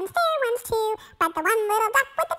ones, two, ones, two. But the one little duck with the